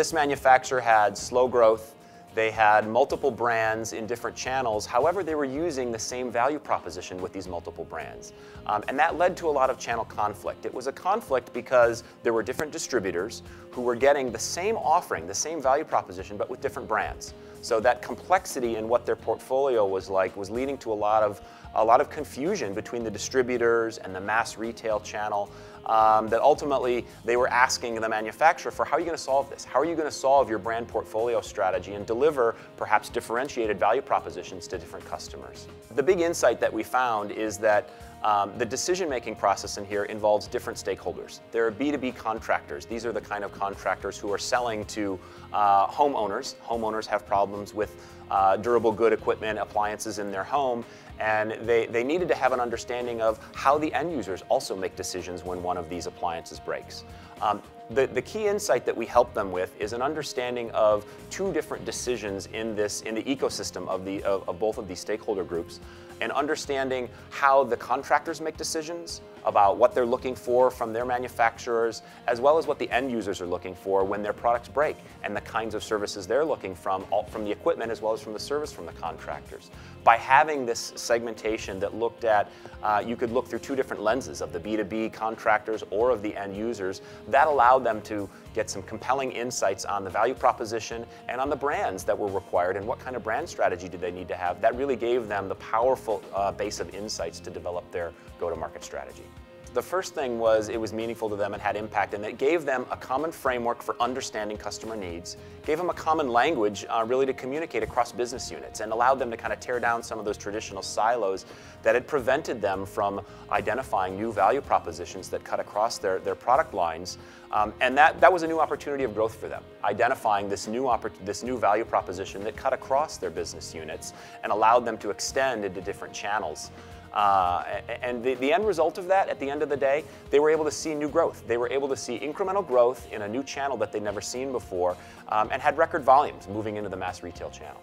this manufacturer had slow growth, they had multiple brands in different channels. However, they were using the same value proposition with these multiple brands. Um, and that led to a lot of channel conflict. It was a conflict because there were different distributors who were getting the same offering, the same value proposition, but with different brands. So that complexity in what their portfolio was like was leading to a lot of a lot of confusion between the distributors and the mass retail channel um, that ultimately they were asking the manufacturer for how are you going to solve this? How are you going to solve your brand portfolio strategy and deliver perhaps differentiated value propositions to different customers? The big insight that we found is that um, the decision-making process in here involves different stakeholders. There are B2B contractors. These are the kind of contractors who are selling to uh, homeowners. Homeowners have problems with uh, durable good equipment, appliances in their home, and they, they needed to have an understanding of how the end users also make decisions when one of these appliances breaks. Um, the, the key insight that we help them with is an understanding of two different decisions in this in the ecosystem of the of, of both of these stakeholder groups and understanding how the contractors make decisions about what they're looking for from their manufacturers, as well as what the end users are looking for when their products break, and the kinds of services they're looking from, from the equipment as well as from the service from the contractors. By having this segmentation that looked at, uh, you could look through two different lenses of the B2B contractors or of the end users, that allowed them to get some compelling insights on the value proposition and on the brands that were required and what kind of brand strategy did they need to have. That really gave them the powerful uh, base of insights to develop their go-to-market strategy. The first thing was it was meaningful to them and had impact, and it gave them a common framework for understanding customer needs, gave them a common language uh, really to communicate across business units, and allowed them to kind of tear down some of those traditional silos that had prevented them from identifying new value propositions that cut across their, their product lines. Um, and that, that was a new opportunity of growth for them, identifying this new, this new value proposition that cut across their business units and allowed them to extend into different channels. Uh, and the, the, end result of that, at the end of the day, they were able to see new growth. They were able to see incremental growth in a new channel that they'd never seen before um, and had record volumes moving into the mass retail channel.